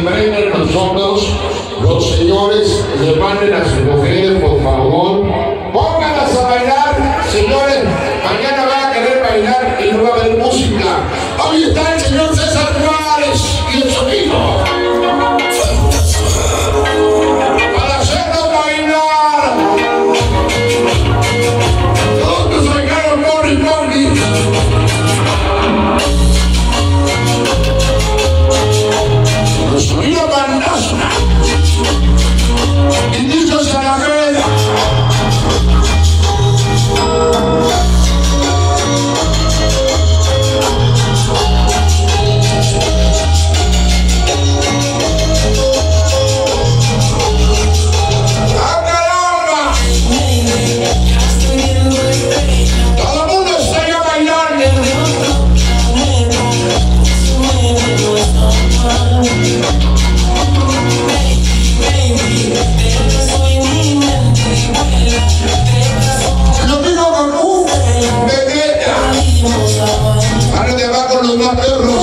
nosotros, los señores, manden a sus mujeres, por favor. Pónganlas a bailar, señores. Mañana van a querer bailar y no va a haber música. Hoy está el señor César Juárez y el sonido. Lo digo con un bebé. Ahora te va con los más perros.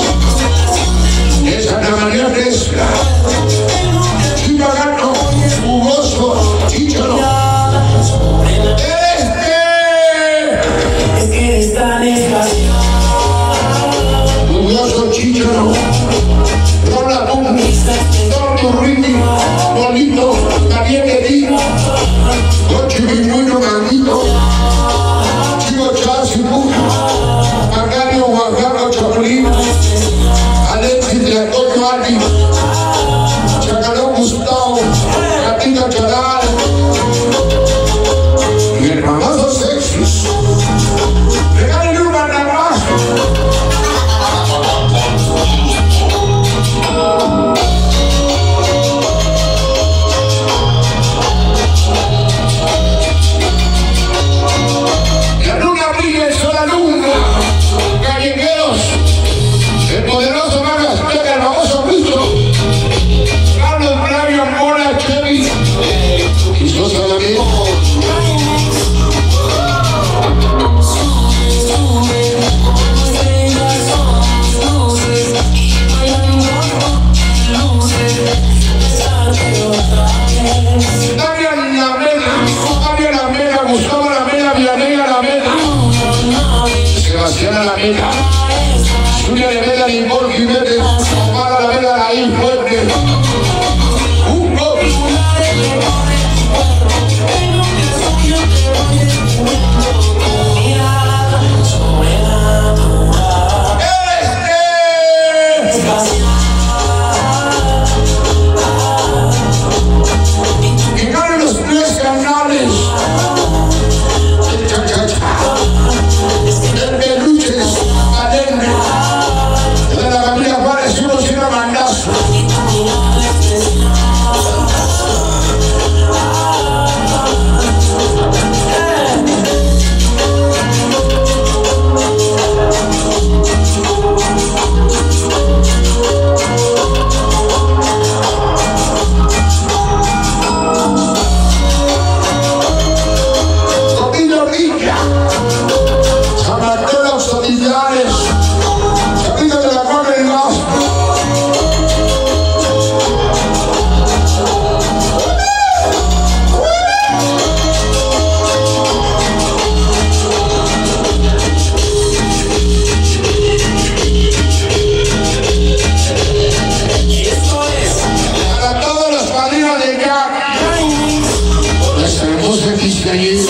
they got money. That's the Muslim he's gonna use.